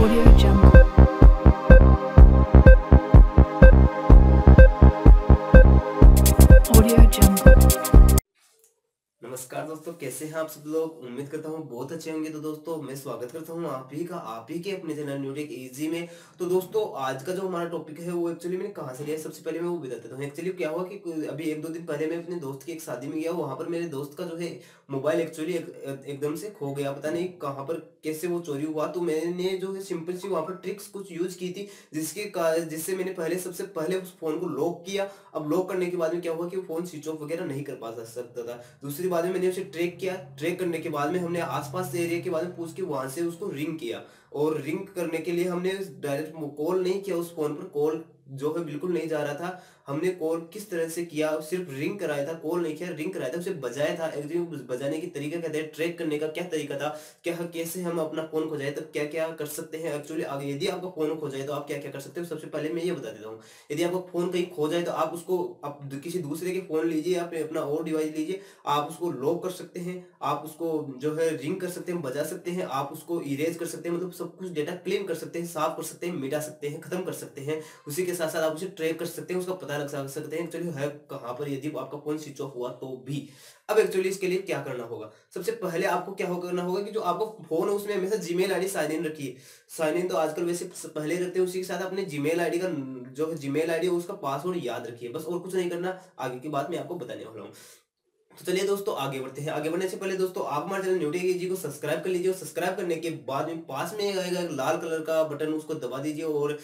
Audio Jungle. नमस्कार दोस्तों, कैसे हैं आप सब लोग? उम्मीद करता हूँ बहुत अच्छे होंगे। तो दोस्तों, मैं स्वागत करता हूँ आप ही का, आप ही के अपने चैनल न्यूटेक इजी में। तो दोस्तों, आज का जो हमारा टॉपिक है, वो एक्चुअली मैंने कहाँ से लिया सबसे पहले मैं वो बता देता हूँ। एक्चुअली क्या हुआ कि अभी एक दो दिन पहले मैं अपने दोस्त की एक शादी में गया, वहाँ पर मेरे दोस्त का जो है मोबाइल एक्चुअली एकदम से खो गया। पता नहीं कहाँ पर कैसे वो चोरी हुआ तो मैंने जो है सिंपल सी वहाँ पर ट्रिक्स कुछ यूज़ की थी, जिसके जिससे मैंने पहले, सबसे पहले उस फ़ोन को लॉक किया। अब लॉक करने के बाद में क्या हुआ कि फ़ोन स्विच ऑफ़ वगैरह नहीं कर पा सकता था दूसरी बात मैंने उसे ट्रेक किया। ट्रेक करने के बाद में हमने आसपास से एरिया के बाद में पूछ के वहाँ से उसको रिंग किया। और रिंग करने के लिए हमने डायरेक्ट कॉल नहीं किया उस फ़ोन पर। कॉल जो है बिल्कुल नहीं जा रहा था। हमने कॉल किस तरह से किया, सिर्फ़ रिंग कराया था कॉल नहीं किया रिंग कराया था, उसे बजाया था। बजाने की तरीका क्या था ट्रैक करने का क्या तरीका था, क्या कैसे हम अपना फ़ोन खो जाए तब क्या क्या कर सकते हैं एक्चुअली आगे यदि आपका फ़ोन खो जाए तो आप क्या क्या कर सकते हो? सबसे पहले मैं ये बता देता हूँ। यदि आपका फ़ोन कहीं खो जाए तो आप उसको, आप किसी दूसरे के फ़ोन लीजिए आप अपना और डिवाइस लीजिए। आप उसको लॉक कर सकते हैं, आप उसको जो है रिंग कर सकते हैं, बजा सकते हैं, आप उसको इरेज कर सकते हैं मतलब सब कुछ डेटा क्लीन कर सकते हैं, साफ़ कर सकते हैं, मिटा सकते हैं, खत्म कर सकते हैं। उसी के साथ साथ आप उसे ट्रैक कर सकते हैं, उसका पता लगा सकते हैं एक्चुअली है कहाँ पर, यदि आपका फ़ोन स्विच ऑफ़ हुआ तो भी। अब एक्चुअली इसके लिए क्या करना होगा? सबसे पहले आपको क्या करना होगा कि जो आपका फ़ोन है उसमें हमेशा जीमेल आईडी साइन इन रखिए। साइन इन तो आजकल वैसे पहले रखते हैं, उसी के साथ अपने जीमेल आईडी का जो जीमेल आईडी है, उसका पासवर्ड याद रखिए। बस और कुछ नहीं करना, आगे की बात मैं आपको बताने वाला हूँ। तो चलिए दोस्तों, आगे बढ़ते हैं। आगे बढ़ने से पहले दोस्तों, आप हमारे चैनल न्यूटी जी को सब्सक्राइब कर लीजिए और सब्सक्राइब करने के बाद में पास में आएगा लाल कलर का बटन, उसको दबा दीजिए और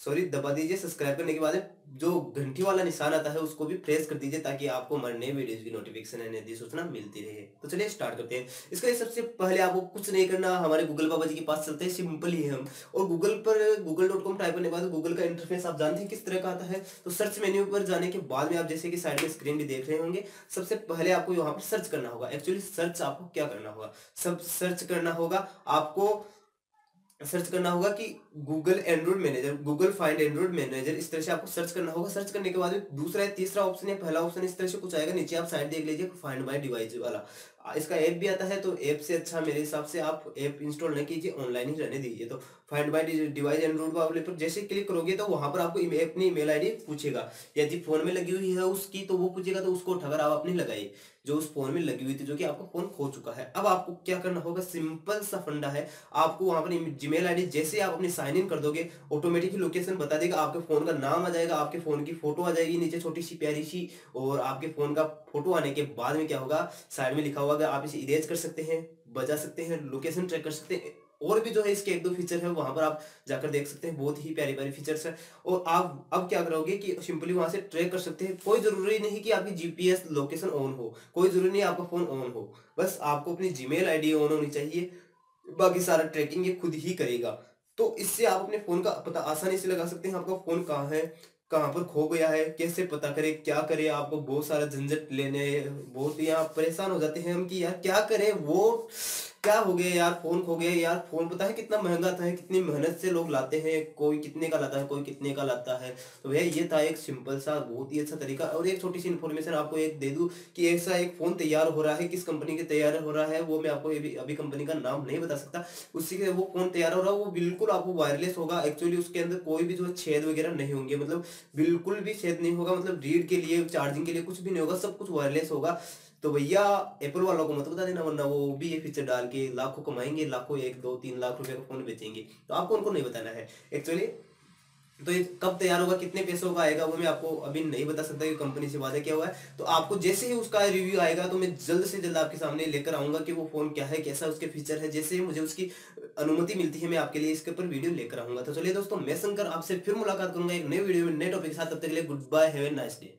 सॉरी, दबा दीजिए सब्सक्राइब करने के बाद जो घंटी वाला निशान आता है, उसको भी प्रेस कर दीजिए ताकि आपको हमारे नए वीडियोज़ की नोटिफिकेशन है सूचना मिलती रहे। तो चलिए स्टार्ट करते हैं। इसके लिए सबसे पहले आपको कुछ नहीं करना, हमारे गूगल बाबा जी के पास चलते हैं सिंपल ही हम। और गूगल पर गूगल डॉट कॉम टाइप करने के बाद गूगल का इंटरफेस आप जानते हैं किस तरह का आता है? तो सर्च मेन्यू पर जाने के बाद में आप जैसे कि साइड में स्क्रीन भी देख रहे होंगे, सबसे पहले आपको यहाँ पर सर्च करना होगा। एक्चुअली सर्च आपको क्या करना होगा? सब सर्च करना होगा, आपको सर्च करना होगा कि Google Android manager Google find Android manager इस तरह से आपको सर्च करना होगा। सर्च करने के बाद दूसरा तीसरा ऑप्शन है पहला ऑप्शन इस तरह से कुछ आएगा। नीचे आप साइड देख लीजिए फाइंड माई डिवाइस वाला। इसका ऐप भी आता है तो ऐप से अच्छा मेरे हिसाब से आप ऐप इंस्टॉल नहीं कीजिए ऑनलाइन ही रहने दीजिए। तो फाइंड माई डिवाइस एंड्रॉइड वाले पर जैसे क्लिक करोगे तो वहाँ पर आपको अपनी ईमेल आईडी पूछेगा। यदि फ़ोन में लगी हुई है उसकी तो वो पूछेगा तो उसको उठाकर आप अपनी लगाइए। जो उस फ़ोन में लगी हुई थी, जो कि आपका फ़ोन खो चुका है। अब आपको क्या करना होगा? सिंपल सा फंडा है। आपको वहाँ पर जीमेल आईडी जैसे आप अपनी साइन इन कर दोगे ऑटोमेटिक लोकेशन बता देगा, आपके फ़ोन का नाम आ जाएगा, आपके फ़ोन की फ़ोटो आ जाएगी, नीचे छोटी सी प्यारी सी, और आपके फ़ोन का फ़ोटो आने के बाद में क्या होगा साइड में लिखा होगा आप इसे इरेज कर सकते हैं, बजा सकते हैं लोकेशन ट्रैक कर सकते हैं, और भी जो है इसके एक दो फीचर है, वहाँ पर आप जाकर देख सकते हैं, बहुत ही प्यारी प्यारी फीचर्स है। और आप अब क्या करोगे कि सिंपली वहाँ से ट्रैक कर सकते हैं, कोई ज़रूरी नहीं कि आपकी जीपीएस लोकेशन ऑन हो, कोई ज़रूरी नहीं आपका फ़ोन ऑन हो, बस आपको अपनी जीमेल आईडी ऑन होनी चाहिए, बाकी सारा ट्रैकिंग ये खुद ही करेगा। तो इससे आप अपने फ़ोन का पता आसानी से लगा सकते हैं, आपका फ़ोन कहाँ है, कहाँ पर खो गया है, कैसे पता करें, क्या करें आपको बहुत सारा झंझट लेने, बहुत यहाँ परेशान हो जाते हैं हम कि यार क्या करें, वो क्या हो गया यार? फ़ोन खो गया यार। फ़ोन पता है कितना महँगा था? कितनी मेहनत से लोग लाते हैं। कोई कितने का लाता है, कोई कितने का लाता है। तो भैया, ये था एक सिंपल सा, बहुत ही अच्छा तरीका। और एक छोटी सी इन्फॉर्मेशन आपको एक दे दूँ कि ऐसा एक फ़ोन तैयार हो रहा है। किस कंपनी के तैयार हो रहा है, वो मैं आपको अभी अभी कंपनी का नाम नहीं बता सकता। उसी के वो फ़ोन तैयार हो रहा है, वो बिल्कुल आपको वायरलेस होगा। एक्चुअली उसके अंदर कोई भी जो छेद वगैरह नहीं होंगे। मतलब बिल्कुल भी छेद नहीं होगा। मतलब रीड के लिए चार्जिंग के लिए कुछ भी नहीं होगा। सब कुछ वायरलेस होगा। तो भैया एप्पल वालों को मत बता देना वरना वो भी ये फीचर डाल के लाखों कमाएँगे, लाखों एक, दो, तीन लाख रुपए का फ़ोन बेचेंगे। तो आपको उनको नहीं बताना है। एक्चुअली तो ये कब तैयार होगा, कितने पैसों का आएगा, वो मैं आपको अभी नहीं बता सकता कि कंपनी से वादा क्या हुआ है। तो आपको जैसे ही उसका रिव्यू आएगा तो मैं जल्द से जल्द आपके सामने लेकर आऊँगा कि वो फ़ोन क्या है, कैसा उसके फीचर है। जैसे ही मुझे उसकी अनुमति मिलती है, मैं आपके लिए इसके ऊपर वीडियो लेकर आऊँगा। तो चलिए दोस्तों, मैं शंकर आपसे फिर मुलाकात करूँगा एक नए वीडियो में, नए टॉपिक के साथ। तब तक के लिए good bye have a nice day